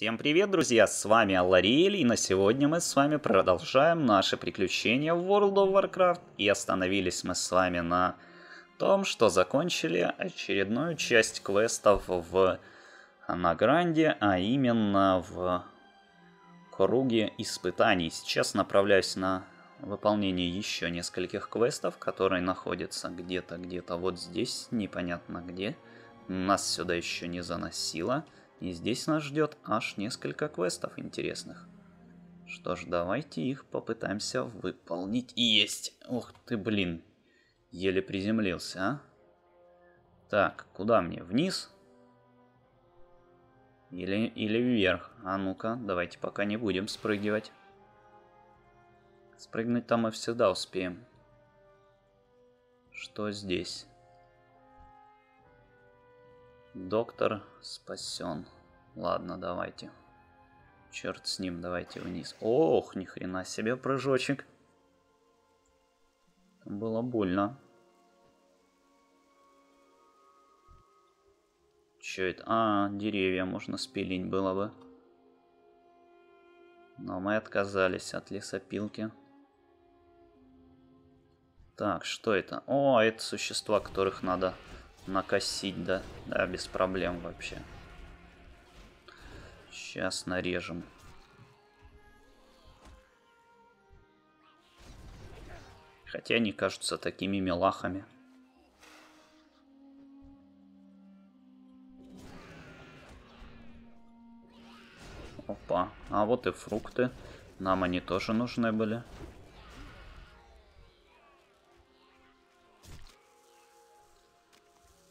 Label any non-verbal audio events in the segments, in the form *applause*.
Всем привет, друзья! С вами Аллариэль, и на сегодня мы с вами продолжаем наши приключения в World of Warcraft. И остановились мы с вами на том, что закончили очередную часть квестов в Анагранде, а именно в круге испытаний. Сейчас направляюсь на выполнение еще нескольких квестов, которые находятся где-то, где-то вот здесь, непонятно где. Нас сюда еще не заносило. И здесь нас ждет аж несколько квестов интересных. Что ж, давайте их попытаемся выполнить. Есть! Ух ты, блин. Еле приземлился, а? Так, куда мне? Вниз? Или, или вверх? А ну-ка, давайте пока не будем спрыгивать. Спрыгнуть там мы всегда успеем. Что здесь? Доктор спасен. Ладно, давайте. Черт с ним, давайте вниз. Ох, ни хрена себе прыжочек. Было больно. Че это? А, деревья можно спилить было бы. Но мы отказались от лесопилки. Так, что это? О, это существа, которых надо накосить, да? Да, без проблем вообще. Сейчас нарежем. Хотя они кажутся такими милахами. Опа, а вот и фрукты. Нам они тоже нужны были.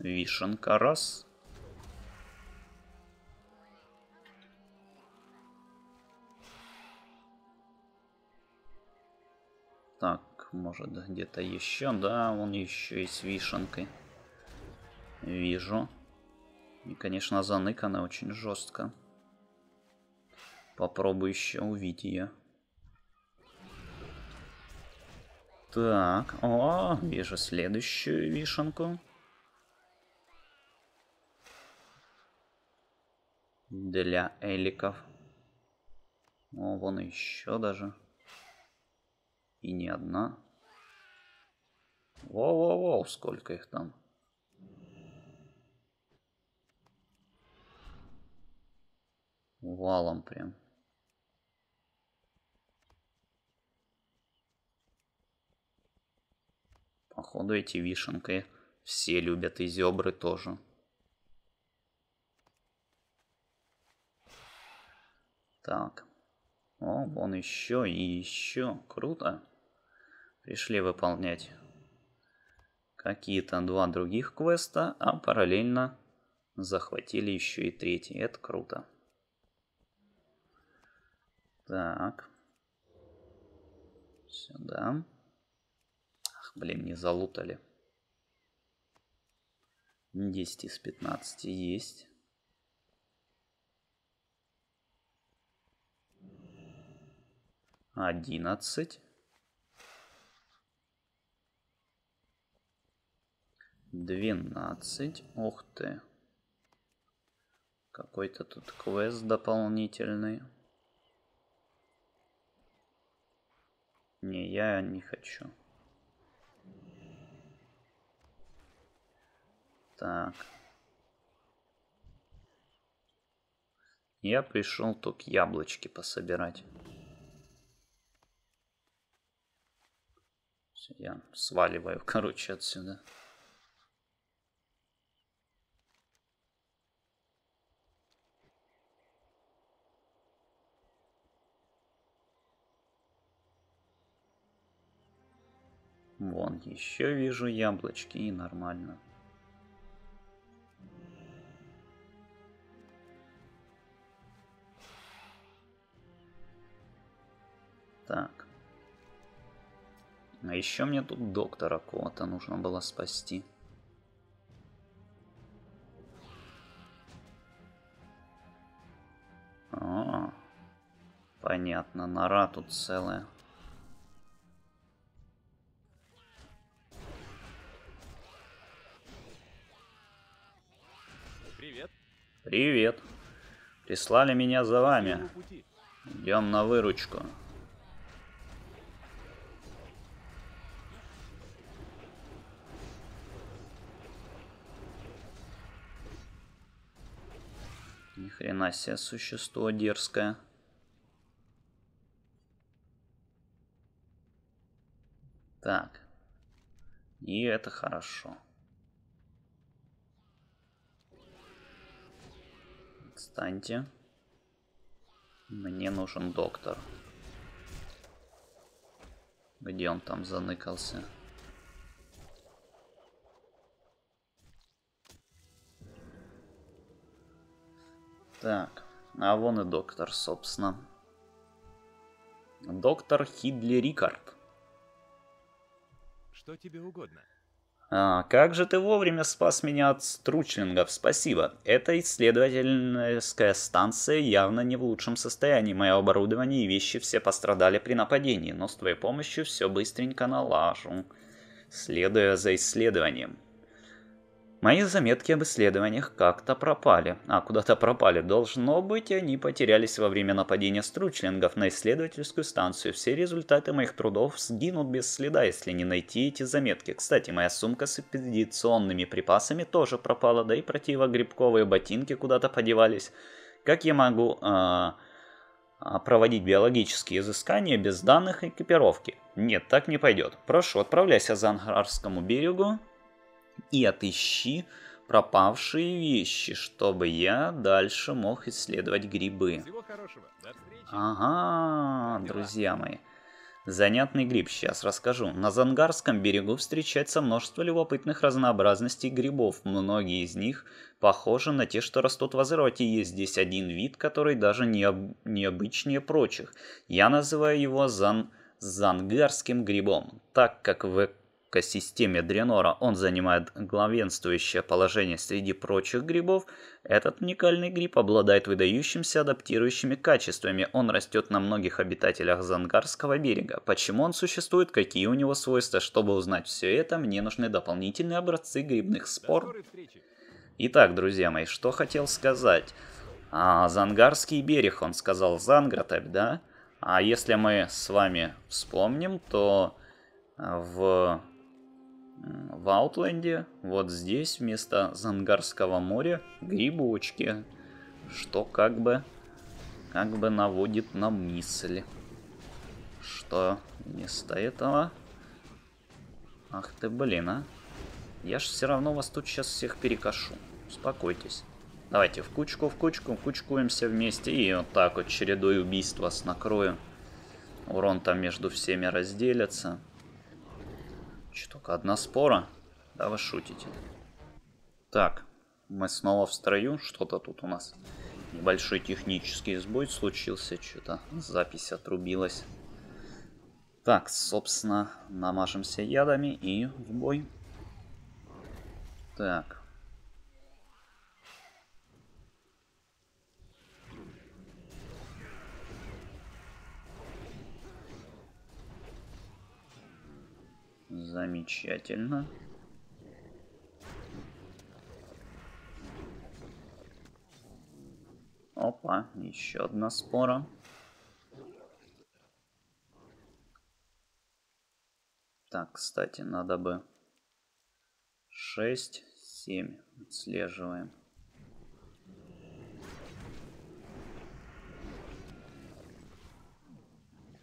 Вишенка раз. Так, может где-то еще, да, он еще и с вишенкой. Вижу. И, конечно, заныкана очень жестко. Попробую еще увидеть ее. Так, о, вижу следующую вишенку. Для эликов. О, вон еще даже. И не одна. Воу-воу-воу, сколько их там. Валом прям. Походу эти вишенки все любят и зебры тоже. Так. О, вон еще и еще. Круто. Пришли выполнять какие-то два других квеста, а параллельно захватили еще и третий. Это круто. Так. Сюда. Ах, блин, не залутали. 10 из 15 есть. Одиннадцать, двенадцать. Ух ты. Какой-то тут квест дополнительный. Не, я не хочу. Так. Я пришел только яблочки пособирать. Я сваливаю, *laughs* короче, отсюда. Вон, еще вижу яблочки и нормально. Так. А еще мне тут доктора кого-то нужно было спасти. О, понятно, нора тут целая. Привет. Привет. Прислали меня за вами. Идем на выручку. Ни хрена себе существо дерзкое. Так. И это хорошо. Отстаньте. Мне нужен доктор. Где он там заныкался? Так, а вон и доктор, собственно. Доктор Хидли Рикард. Что тебе угодно? А, как же ты вовремя спас меня от стручлингов, спасибо. Эта исследовательская станция явно не в лучшем состоянии. Мое оборудование и вещи все пострадали при нападении, но с твоей помощью все быстренько налажу. Следуя за исследованием. Мои заметки об исследованиях как-то пропали. А, куда-то пропали. Должно быть, они потерялись во время нападения стручлингов на исследовательскую станцию. Все результаты моих трудов сгинут без следа, если не найти эти заметки. Кстати, моя сумка с экспедиционными припасами тоже пропала, да и противогрибковые ботинки куда-то подевались. Как я могу э, проводить биологические изыскания без данных экипировки? Нет, так не пойдет. Прошу, отправляйся за Ангарскому берегу и отыщи пропавшие вещи, чтобы я дальше мог исследовать грибы. Ага, друзья мои. Занятный гриб, сейчас расскажу. На Зангарском берегу встречается множество любопытных разнообразностей грибов. Многие из них похожи на те, что растут в Азероте. Есть здесь один вид, который даже не об... необычнее прочих. Я называю его зан... зангарским грибом, так как в экосистеме Дренора он занимает главенствующее положение среди прочих грибов, этот уникальный гриб обладает выдающимися адаптирующими качествами. Он растет на многих обитателях Зангарского берега. Почему он существует, какие у него свойства, чтобы узнать все это, мне нужны дополнительные образцы грибных спор. Итак, друзья мои, что хотел сказать. А, Зангарский берег, он сказал Зангратепь, да? А если мы с вами вспомним, то в, в Аутленде, вот здесь вместо Зангарского моря грибочки, что как бы, как бы наводит на мысль, что вместо этого... Ах ты, блин, а. Я ж все равно вас тут сейчас всех перекошу. Успокойтесь. Давайте в кучку, в кучку, кучкуемся вместе и вот так вот чередой убийств вас накрою. Урон там между всеми разделится. Че, только одна спора? Да вы шутите. Так, мы снова в строю. Что-то тут у нас небольшой технический сбой случился. Что-то запись отрубилась. Так, собственно, намажемся ядами и в бой. Так. Замечательно. Опа, еще одна спора. Так, кстати, надо бы 6, 7 отслеживаем.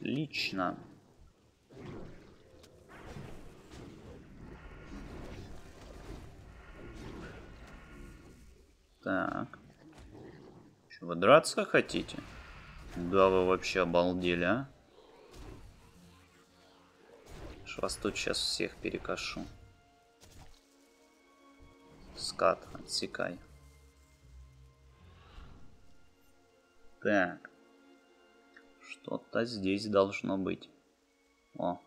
Лично. Так. Что, вы драться хотите? Да вы вообще обалдели, а? Ж вас тут сейчас всех перекошу. Скат, отсекай. Так. Что-то здесь должно быть. О.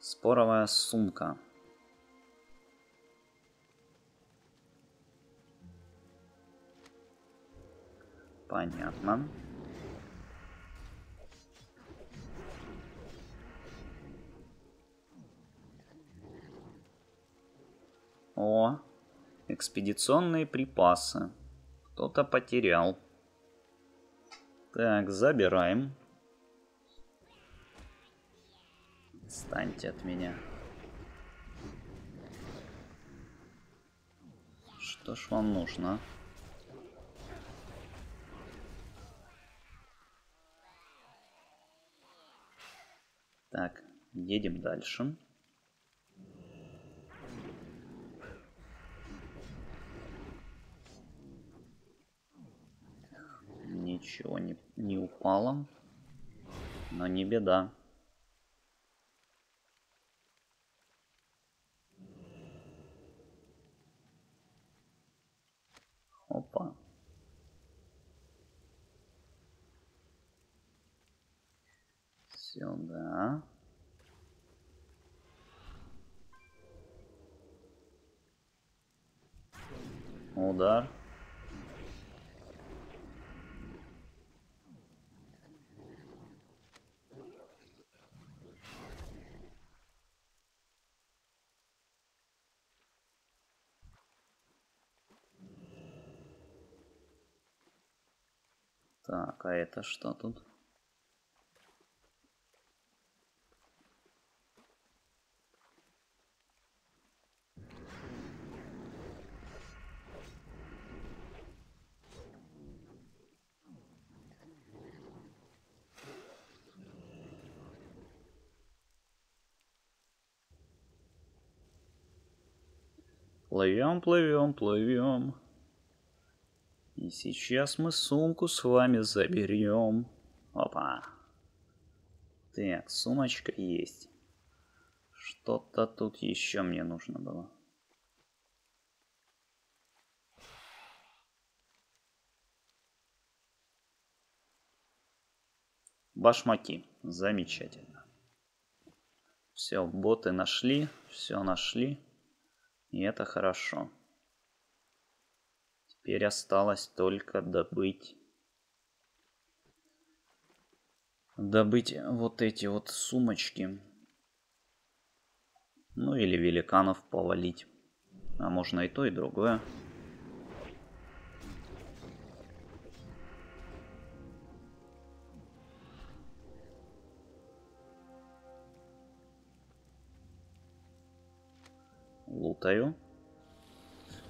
Споровая сумка. Понятно. О, экспедиционные припасы. Кто-то потерял. Так, забираем. Станьте от меня. Что ж вам нужно? Так, едем дальше. Ничего не, не упало. Но не беда. Опа. Сюда. Удар. Так, а это что тут? Плывем, плывем, плывем. И сейчас мы сумку с вами заберем. Опа. Так, сумочка есть. Что-то тут еще мне нужно было. Башмаки. Замечательно. Все, боты нашли, все нашли. И это хорошо. Теперь осталось только добыть... Добыть вот эти вот сумочки. Ну или великанов повалить. А можно и то, и другое. Лутаю.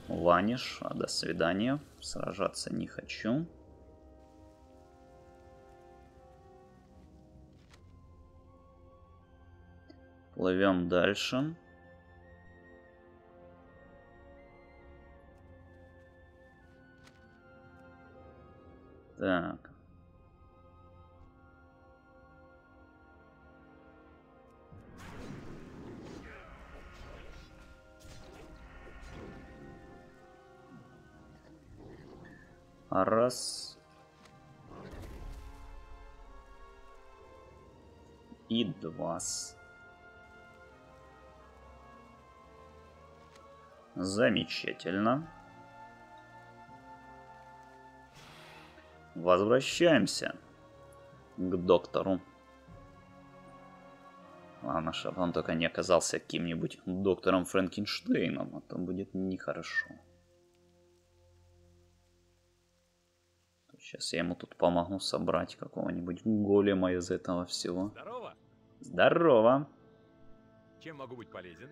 Ваниш, а до свидания. Сражаться не хочу. Плывем дальше. Так. Раз. И два. Замечательно. Возвращаемся к доктору. Ладно, чтобы он только не оказался каким-нибудь доктором Франкенштейном, а то будет нехорошо. Сейчас я ему тут помогу собрать какого-нибудь голема из этого всего. Здорово. Здорово. Чем могу быть полезен?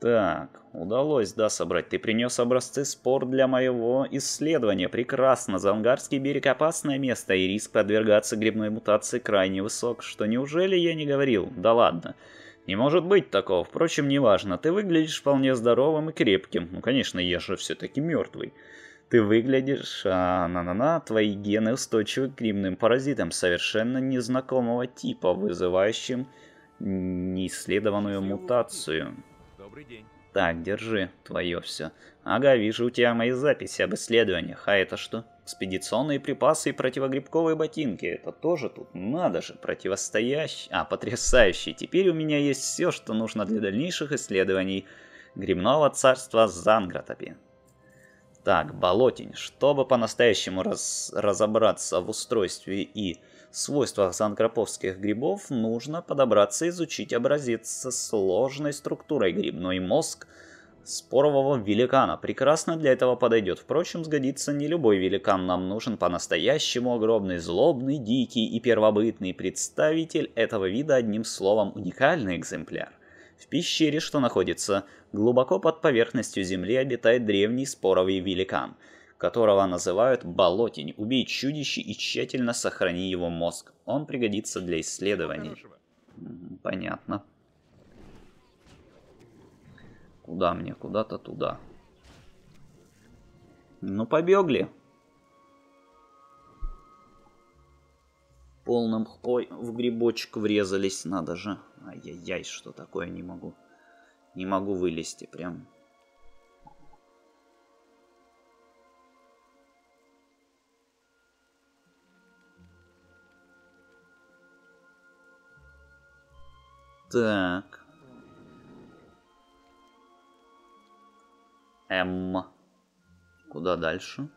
Так, удалось, да, собрать. Ты принес образцы спор для моего исследования. Прекрасно. Зангарский берег опасное место, и риск подвергаться грибной мутации крайне высок. Что, неужели я не говорил? Да ладно. Не может быть такого. Впрочем, неважно. Ты выглядишь вполне здоровым и крепким. Ну, конечно, я же все-таки мертвый. Ты выглядишь, а на-на-на, твои гены устойчивы к грибным паразитам совершенно незнакомого типа, вызывающим неисследованную мутацию. Добрый день. Так, держи, твое все. Ага, вижу у тебя мои записи об исследованиях. А это что? Экспедиционные припасы и противогрибковые ботинки. Это тоже тут, надо же, противостоящий. А, потрясающий. Теперь у меня есть все, что нужно для дальнейших исследований грибного царства Зангратопи. Так, Болотень, чтобы по-настоящему раз, разобраться в устройстве и свойствах занграповских грибов, нужно подобраться и изучить образец со сложной структурой. Грибной мозг спорового великана. Прекрасно для этого подойдет. Впрочем, сгодится не любой великан. Нам нужен по-настоящему огромный, злобный, дикий и первобытный представитель этого вида, одним словом, уникальный экземпляр. В пещере, что находится глубоко под поверхностью земли, обитает древний споровый великан, которого называют болотень. Убей чудище и тщательно сохрани его мозг. Он пригодится для исследований. Понятно. Куда мне? Куда-то туда. Ну, побегли. Полным... Ой, в грибочек врезались, надо же. Ай-яй-яй, что такое, не могу. Не могу вылезти, прям. Так. М. Куда дальше?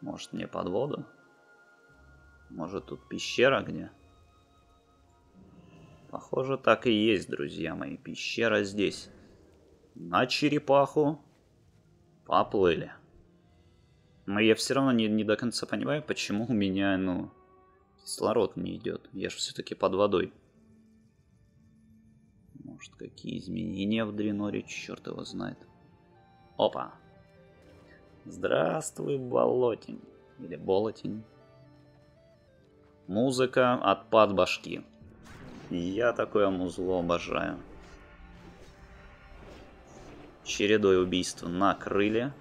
Может мне под воду? Может тут пещера где? Похоже, так и есть, друзья мои. Пещера здесь. На черепаху. Поплыли. Но я все равно не, не до конца понимаю, почему у меня, ну, кислород не идет. Я же все-таки под водой. Может, какие изменения в Дреноре, черт его знает. Опа. Здравствуй, болотень. Или болотень. Музыка отпад башки. Я такое музло обожаю. Чередой убийств накрыли.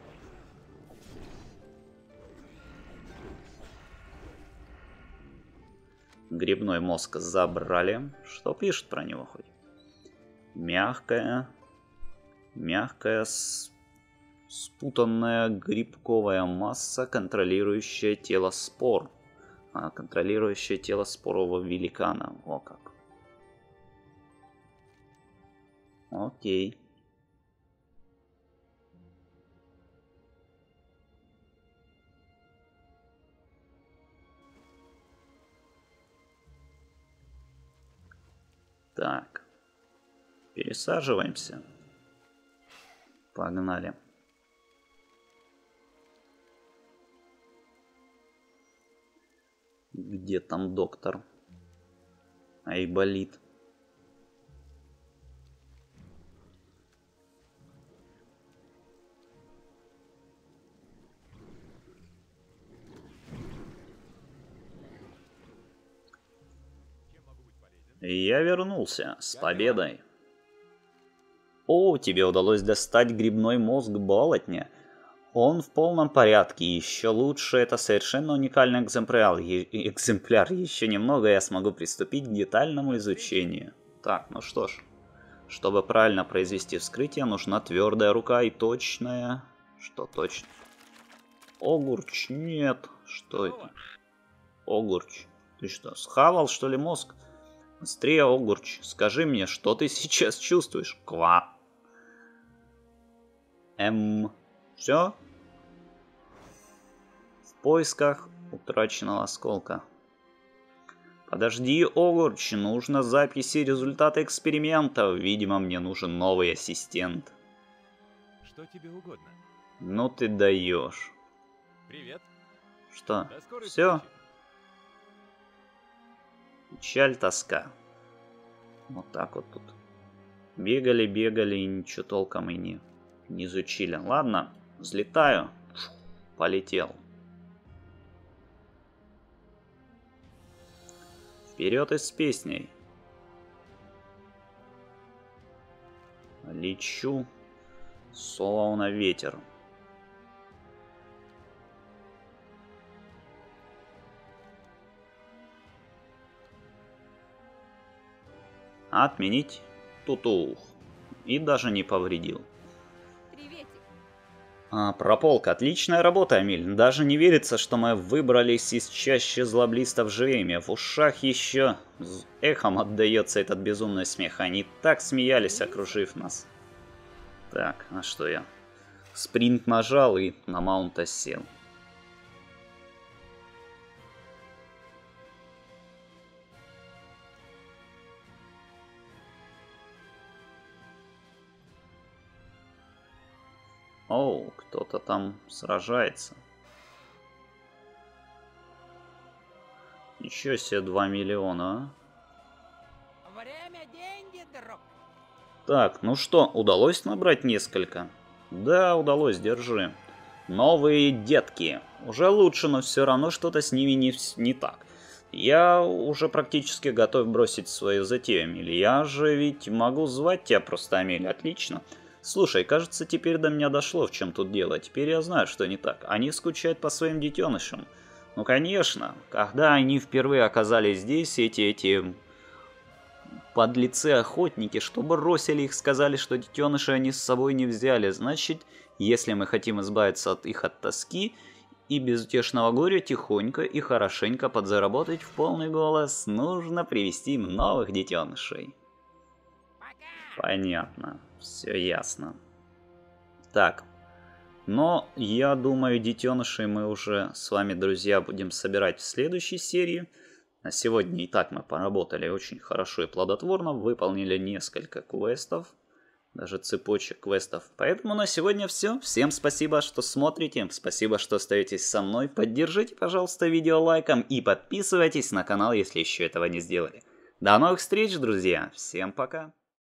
Грибной мозг забрали. Что пишет про него хоть? Мягкая. Мягкая спутанная грибковая масса, контролирующая тело спор. А, контролирующая тело спорового великана. О как. Окей. Так. Пересаживаемся. Погнали. Где там доктор? Айболит. Я вернулся с победой. О, тебе удалось достать грибной мозг болотня. Он в полном порядке, еще лучше, это совершенно уникальный экземпляр. Экземпляр. Еще немного, я смогу приступить к детальному изучению. Так, ну что ж. Чтобы правильно произвести вскрытие, нужна твердая рука и точная... Что точно? Огурч, нет. Что это? Огурч. Ты что, схавал, что ли, мозг? Быстрее, Огурч, скажи мне, что ты *laughs* сейчас чувствуешь? Ква. М. Все? В поисках утраченного осколка. Подожди, Огурч, нужно записи результата экспериментов. Видимо, мне нужен новый ассистент. Что тебе угодно? Ну ты даешь. Привет. Что? Все? встречи. Печаль, тоска. Вот так вот тут. Бегали, бегали и ничего толком и не, не изучили. Ладно, взлетаю. Полетел. Вперед и с песней. Лечу, словно ветер. Отменить тутух. И даже не повредил. Приветик. А, прополк, отличная работа, Амиль. Даже не верится, что мы выбрались из чаще злоблистов живыми. В ушах еще з- эхом отдается этот безумный смех. Они так смеялись, окружив нас. Так, а что я? Спринт нажал и на маунта сел. Оу, кто-то там сражается. Еще себе 2 миллиона? Время, деньги, друг. Так, ну что, удалось набрать несколько? Да, удалось, держи. Новые детки. Уже лучше, но все равно что-то с ними не, не так. Я уже практически готов бросить свою затею, Амиль. Я же ведь могу звать тебя просто Амиль, отлично. Слушай, кажется, теперь до меня дошло, в чем тут дело. Теперь я знаю, что не так. Они скучают по своим детенышам. Ну, конечно, когда они впервые оказались здесь, эти, эти подлецы-охотники, что бросили их, сказали, что детеныши они с собой не взяли. Значит, если мы хотим избавиться от их от тоски и безутешного горя, тихонько и хорошенько подзаработать в полный голос, нужно привести им новых детенышей. Понятно, все ясно. Так, но я думаю, детенышей мы уже с вами, друзья, будем собирать в следующей серии. На сегодня и так мы поработали очень хорошо и плодотворно, выполнили несколько квестов, даже цепочек квестов. Поэтому на сегодня все. Всем спасибо, что смотрите, спасибо, что остаетесь со мной. Поддержите, пожалуйста, видео лайком и подписывайтесь на канал, если еще этого не сделали. До новых встреч, друзья. Всем пока.